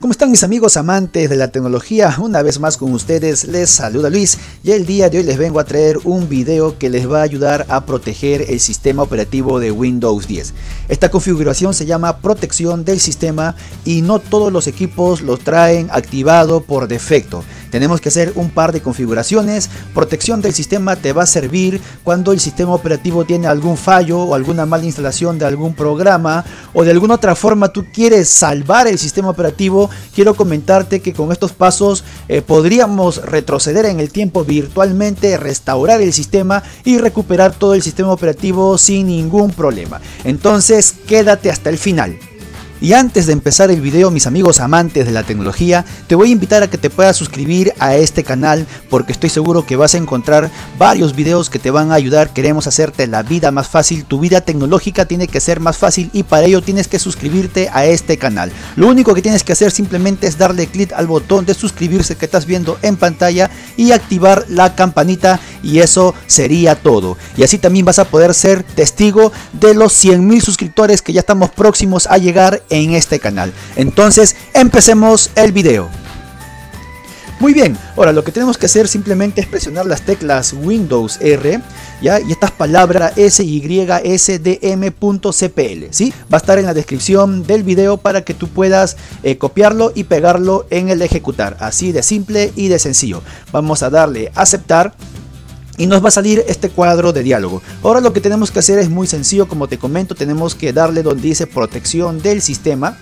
¿Cómo están mis amigos amantes de la tecnología? Una vez más con ustedes les saluda Luis y el día de hoy les vengo a traer un video que les va a ayudar a proteger el sistema operativo de Windows 10. Esta configuración se llama protección del sistema y no todos los equipos lo traen activado por defecto. Tenemos que hacer un par de configuraciones. Protección del sistema te va a servir cuando el sistema operativo tiene algún fallo o alguna mala instalación de algún programa o de alguna otra forma tú quieres salvar el sistema operativo. Quiero comentarte que con estos pasos eh, podríamos retroceder en el tiempo virtualmente, restaurar el sistema y recuperar todo el sistema operativo sin ningún problema. Entonces quédate hasta el final. Y antes de empezar el video, mis amigos amantes de la tecnología, te voy a invitar a que te puedas suscribir a este canal porque estoy seguro que vas a encontrar varios videos que te van a ayudar. Queremos hacerte la vida más fácil, tu vida tecnológica tiene que ser más fácil y para ello tienes que suscribirte a este canal. Lo único que tienes que hacer simplemente es darle clic al botón de suscribirse que estás viendo en pantalla y activar la campanita y eso sería todo. Y así también vas a poder ser testigo de los 100.000 suscriptores que ya estamos próximos a llegar en este canal. Entonces, empecemos el video. Muy bien, ahora lo que tenemos que hacer simplemente es presionar las teclas Windows R, ¿ya? Y estas palabras SYSDM.cpl, ¿sí? Va a estar en la descripción del video para que tú puedas eh, copiarlo y pegarlo en el ejecutar. Así de simple y de sencillo. Vamos a darle aceptar y nos va a salir este cuadro de diálogo. Ahora lo que tenemos que hacer es muy sencillo, como te comento, tenemos que darle donde dice protección del sistema.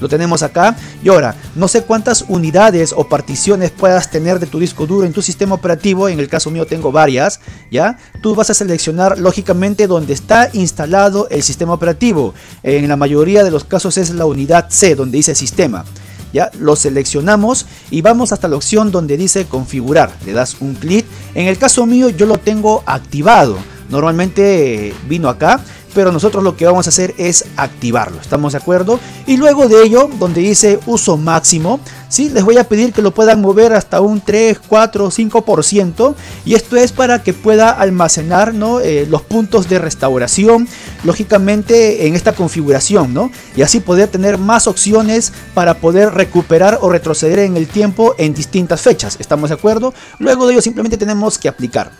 Lo tenemos acá y ahora no sé cuántas unidades o particiones puedas tener de tu disco duro en tu sistema operativo, en el caso mío tengo varias, ¿ya? Tú vas a seleccionar lógicamente donde está instalado el sistema operativo. En la mayoría de los casos es la unidad C donde dice sistema. ¿ya? Lo seleccionamos y vamos hasta la opción donde dice configurar. Le das un clic. En el caso mío yo lo tengo activado. Normalmente vino acá pero nosotros lo que vamos a hacer es activarlo, ¿estamos de acuerdo? Y luego de ello, donde dice uso máximo, ¿sí? les voy a pedir que lo puedan mover hasta un 3, 4, 5%, y esto es para que pueda almacenar. Eh, los puntos de restauración, lógicamente en esta configuración, ¿no? y así poder tener más opciones para poder recuperar o retroceder en el tiempo en distintas fechas, ¿estamos de acuerdo? Luego de ello simplemente tenemos que aplicar.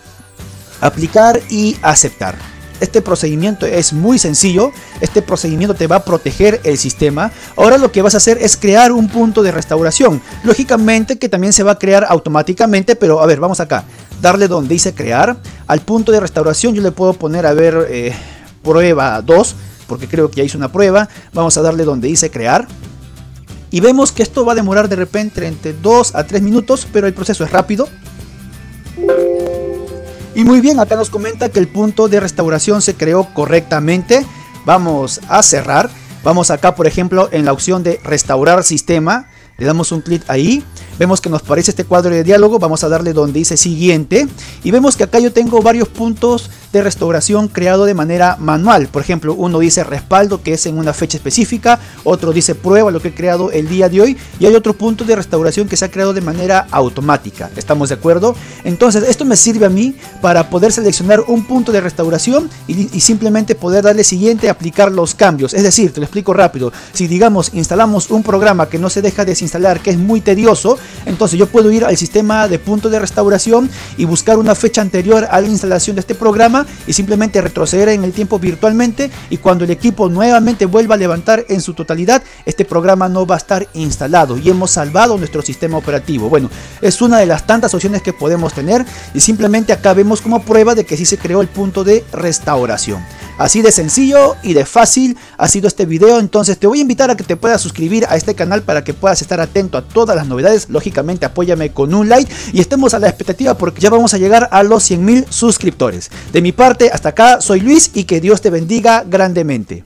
Aplicar y aceptar. Este procedimiento es muy sencillo. Este procedimiento te va a proteger el sistema. Ahora lo que vas a hacer es crear un punto de restauración. Lógicamente que también se va a crear automáticamente, pero a ver, vamos acá. Darle donde dice crear. Al punto de restauración yo le puedo poner, a ver, eh, prueba 2, porque creo que ya hice una prueba. Vamos a darle donde dice crear. Y vemos que esto va a demorar de repente entre 2 a 3 minutos, pero el proceso es rápido. Y muy bien, acá nos comenta que el punto de restauración se creó correctamente. Vamos a cerrar. Vamos acá, por ejemplo, en la opción de restaurar sistema. Le damos un clic ahí Vemos que nos aparece este cuadro de diálogo, vamos a darle donde dice siguiente y vemos que acá yo tengo varios puntos de restauración creado de manera manual. Por ejemplo, uno dice respaldo que es en una fecha específica, otro dice prueba lo que he creado el día de hoy y hay otro punto de restauración que se ha creado de manera automática. ¿Estamos de acuerdo? Entonces esto me sirve a mí para poder seleccionar un punto de restauración y, simplemente poder darle siguiente aplicar los cambios. Es decir, te lo explico rápido. Si digamos instalamos un programa que no se deja desinstalar, que es muy tedioso, entonces yo puedo ir al sistema de punto de restauración y buscar una fecha anterior a la instalación de este programa y simplemente retroceder en el tiempo virtualmente y cuando el equipo nuevamente vuelva a levantar en su totalidad, este programa no va a estar instalado y hemos salvado nuestro sistema operativo. Bueno, es una de las tantas opciones que podemos tener y simplemente acá vemos como prueba de que sí se creó el punto de restauración. Así de sencillo y de fácil ha sido este video, entonces te voy a invitar a que te puedas suscribir a este canal para que puedas estar atento a todas las novedades. Lógicamente apóyame con un like y estemos a la expectativa porque ya vamos a llegar a los 100 mil suscriptores. De mi parte, hasta acá soy Luis y que Dios te bendiga grandemente.